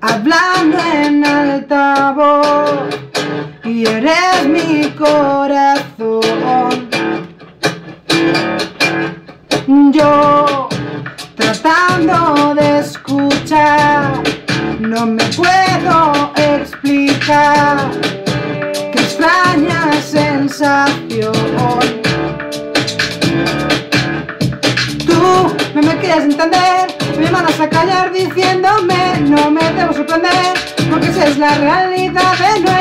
hablando en altavoz, y eres mi corazón. Yo tratando de escuchar, no me puedo explicar qué extraña sensación. Tú no me quieres entender, mandas a callar diciéndome no me debo sorprender, porque esa es la realidad de nuestro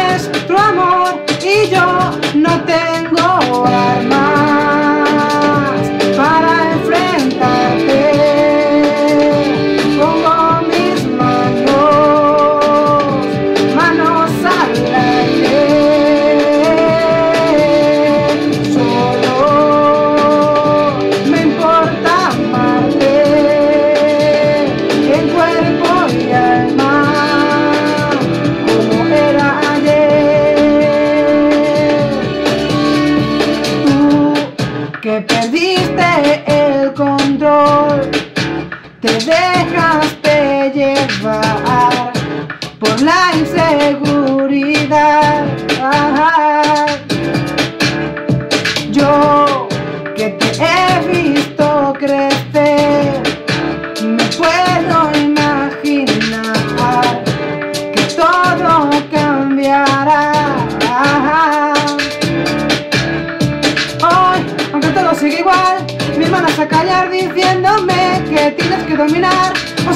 sigue igual, mis manos a callar diciéndome que tienes que dominar, o